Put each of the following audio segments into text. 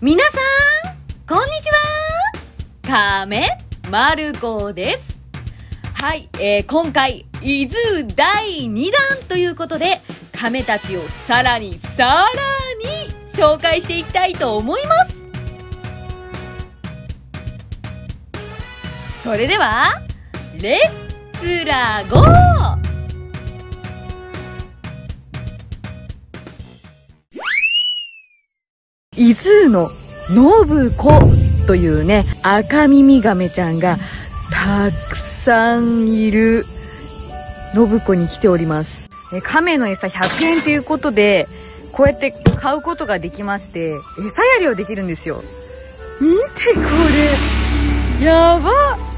皆さんこんにちは。亀まる子です。はい、えー、今回伊豆第2弾ということで亀たちをさらにさらに紹介していきたいと思います。それではレッツラゴー。伊豆の信子というね赤耳ガメちゃんがたくさんいる信子に来ております。亀の餌100円ということでこうやって買うことができまして餌やりをできるんですよ。見てこれ。やば待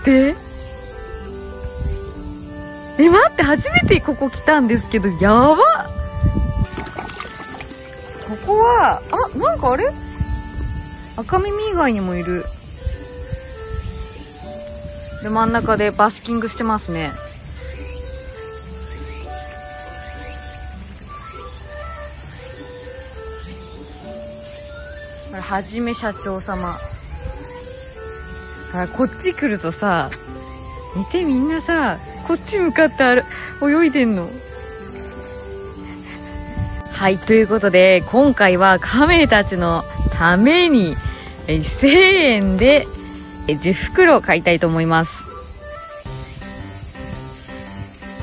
ってえ待って初めてここ来たんですけどやば。ここはあなんかあれ？赤耳以外にもいる。で真ん中でバスキングしてますね。はじめ社長様。あこっち来るとさ見てみんなさこっち向かってある泳いでんの。はいということで今回はカメたちのために1000円で10袋買いたいと思います。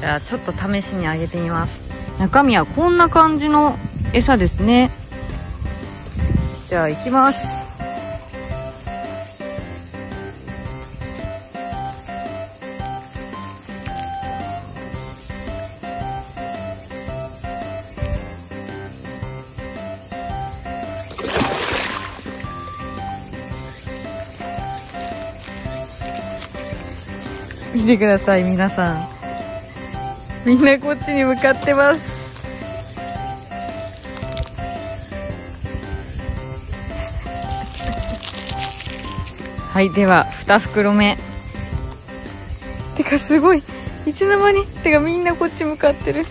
じゃあちょっと試しにあげてみます。中身はこんな感じの餌ですね。じゃあ行きます。見てください皆さん。みんなこっちに向かってます。はいでは2袋目。てかすごい。いつの間に？てかみんなこっち向かってる。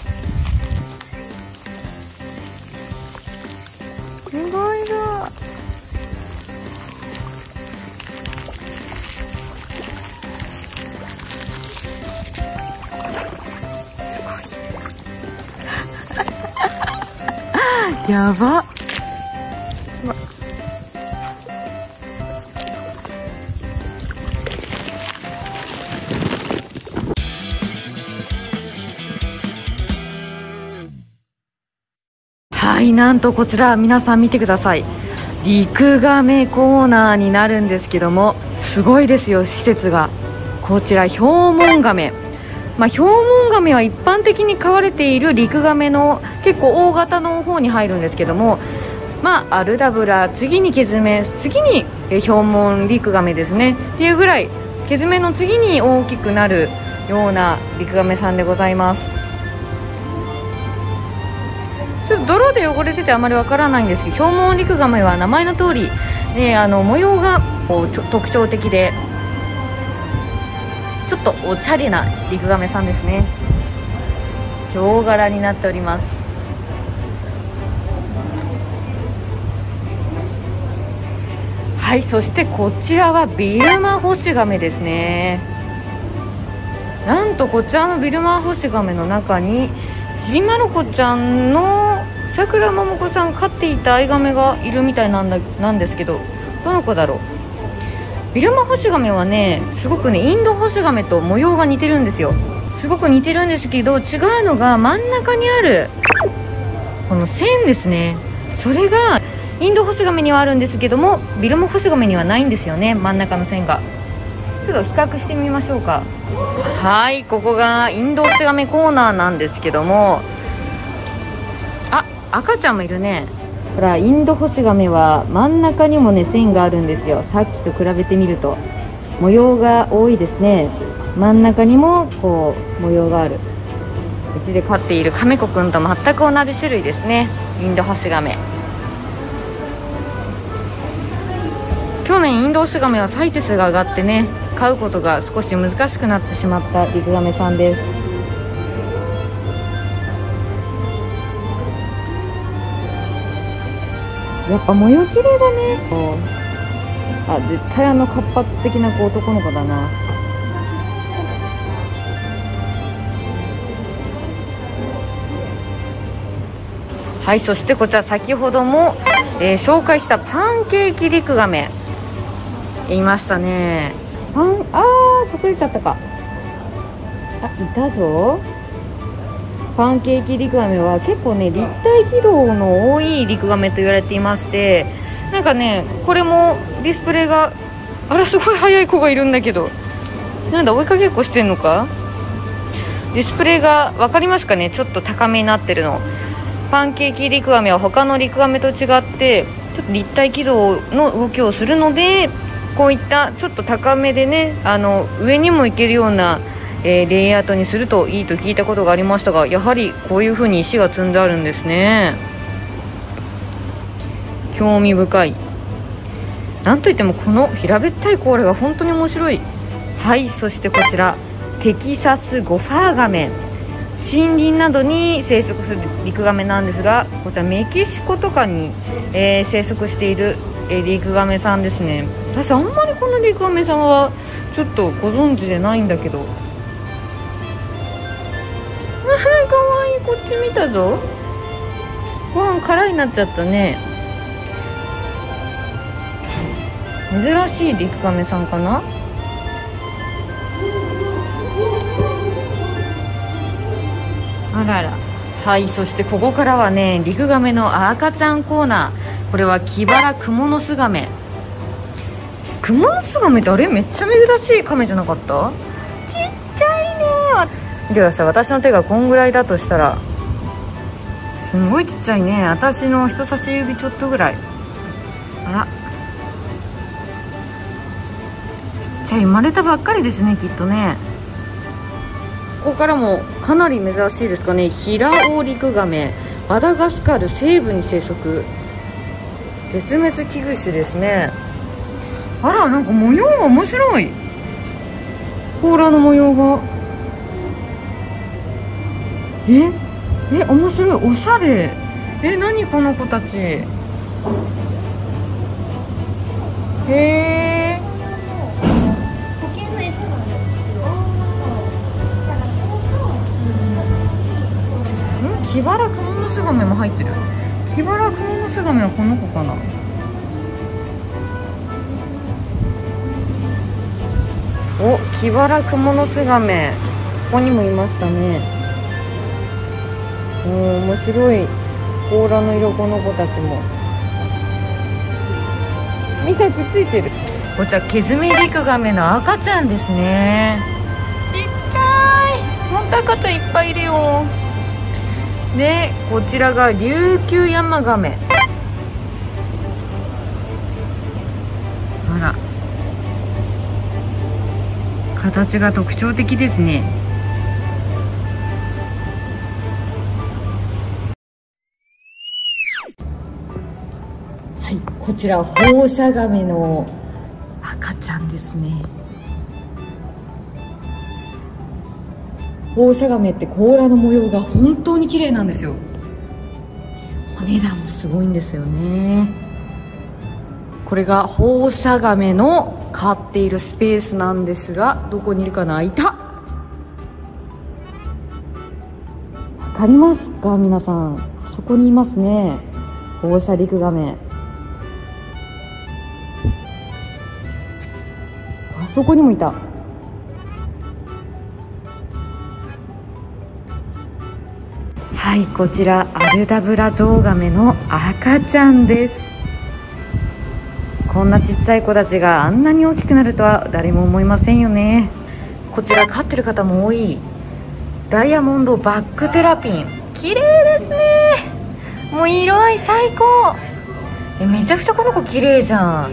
やば。はいなんとこちら皆さん見てください。陸亀コーナーになるんですけどもすごいですよ施設が。こちらヒョウモンガメまあ、ヒョウモンガメは一般的に飼われている陸亀の結構大型の方に入るんですけどもまあアルダブラ次にケズメ次にヒョウモン陸亀ですね。っていうぐらいケズメの次に大きくなるような陸亀さんでございます。ちょっと泥で汚れててあまりわからないんですけどヒョウモンリクガメは名前の通り、ね、あの模様がこう特徴的でちょっとおしゃれなリクガメさんですね。ヒョウ柄になっております。はいそしてこちらはビルマホシガメですね。なんとこちらのビルマホシガメの中にちびまる子ちゃんのさくらももこさん飼っていたアイガメがいるみたいなんだなんですけどどの子だろう？ビルマホシガメはねすごくねインドホシガメと模様が似てるんですよ。すごく似てるんですけど違うのが真ん中にあるこの線ですね。それがインドホシガメにはあるんですけどもビルマホシガメにはないんですよね真ん中の線が。ちょっと比較してみましょうか。はいここがインドホシガメコーナーなんですけども。あ赤ちゃんもいるね。ほらインドホシガメは真ん中にもね線があるんですよ。さっきと比べてみると。模様が多いですね。真ん中にもこう模様がある。うちで飼っているカメコくんと全く同じ種類ですね。インドホシガメ今日年インドオシガメはサイテスが上がってね飼うことが少し難しくなってしまったリクガメさんです。やっぱ模様綺麗だね。あ絶対あの活発的な子男の子だな。はいそしてこちら先ほども、えー、紹介したパンケーキリクガメいましたね。パンあー隠れちゃったか。あいたぞ。パンケーキリクガメは結構ね立体軌道の多いリクガメと言われていましてなんかねこれもディスプレイがあらすごい速い子がいるんだけどなんだ追いかけっこしてんのか？ディスプレイが分かりますかね？ちょっと高めになってるの。パンケーキリクガメは他のリクガメと違ってちょっと立体軌道の動きをするのでこういったちょっと高めでねあの上にも行けるような、えー、レイアウトにするといいと聞いたことがありましたがやはりこういう風に石が積んであるんですね。興味深い。なんといってもこの平べったい甲羅が本当に面白い。はいそしてこちらテキサスゴファーガメ森林などに生息するリクガメなんですがこちらメキシコとかに、えー、生息している、えー、リクガメさんですね。私あんまりこのリクガメさんはちょっとご存知でないんだけど。こっち見たぞ。ご飯空になっちゃったね。珍しいリクガメさんかな？あらら。はいそしてここからはねリクガメの赤ちゃんコーナー。これはキバラクモノスガメ。クモノスガメってあれめっちゃ珍しいカメじゃなかった？ちっではさ私の手がこんぐらいだとしたらすんごいちっちゃいね。私の人差し指ちょっとぐらい。あら。ちっちゃい生まれたばっかりですねきっとね。ここからもかなり珍しいですかね。ヒラオリクガメマダガスカル西部に生息。絶滅危惧種ですね。あらなんか模様が面白い。甲羅の模様がええ面白い。おしゃれ。え何この子たち。へえキバラクモのスガメも入ってる。キバラクモのスガメはこの子かな。おキバラクモのスガメここにもいましたね。お面白い甲羅の色この子たちも。見てくっついてる。こちらケズメリクガメの赤ちゃんですね。ちっちゃい。ほんと赤ちゃんいっぱいいるよ。でこちらが琉球ヤマガメ。あら。形が特徴的ですね。こちら放射ガメの赤ちゃんですね。放射亀って甲羅の模様が本当に綺麗なんですよ。お値段もすごいんですよね。これが放射亀の飼っているスペースなんですがどこにいるかな？いた。わかりますか？皆さん。そこにいますね。放射リクガメそこにもいた。はいこちらアルダブラゾウガメの赤ちゃんです。こんなちっちゃい子たちがあんなに大きくなるとは誰も思いませんよね。こちら飼ってる方も多い。ダイヤモンドバックテラピン。綺麗ですね。もう色合い最高。えめちゃくちゃこの子綺麗じゃん。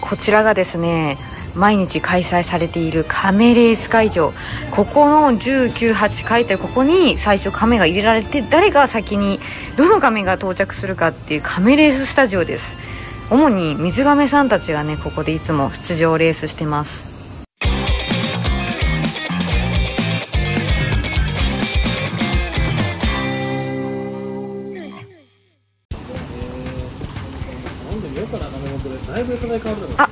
こちらがですね毎日開催されているカメレース会場。ここの198書いてあるここに最初カメが入れられて誰が先にどのカメが到着するかっていうカメレーススタジオです。主に水亀さんたちがねここでいつも出場レースしてます。あ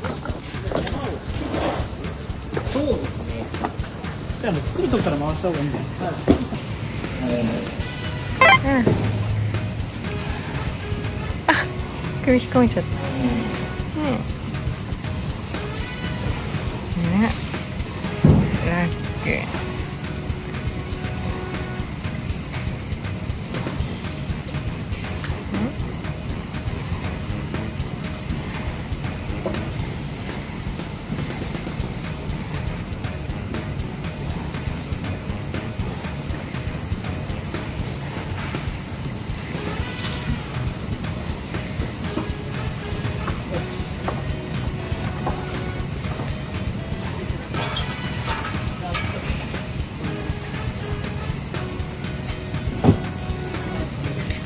そうですねじゃあもう作るとこから回した方がいいんじゃないはい、うん。あ首引っ込めちゃった。うん。ね。ラッキ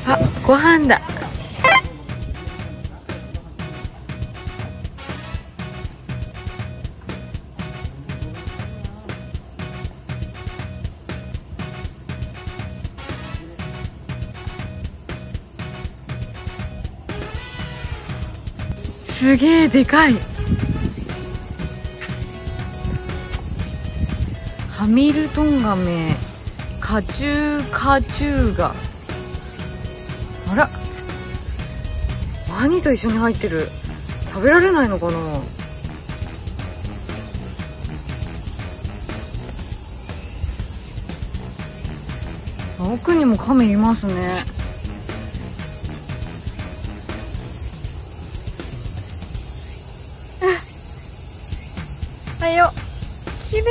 あご飯だ。すげえでかい。ハミルトンガメカチューカチューガ。あら。ワニと一緒に入ってる。食べられないのかな。あ奥にもカメいますね。あよ綺麗な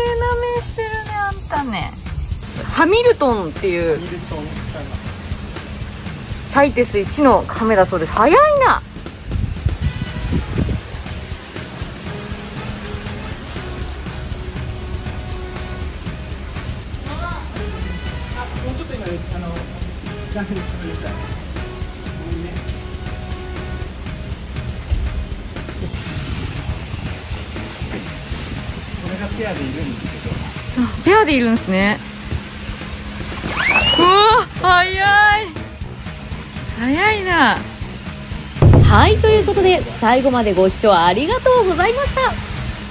目してるねあんたね。ハミルトンっていう。ミルトンさんがサイテス1のカメだそうです。早いな。これがペアでいるんですけど。あペアでいるんですね。うわ早い早いな。はいということで最後までご視聴ありがとうございました。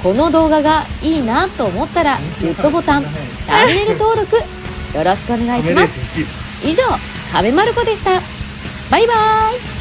この動画がいいなと思ったらグッドボタンチャンネル登録よろしくお願いします。以上亀まる子でした。バイバーイ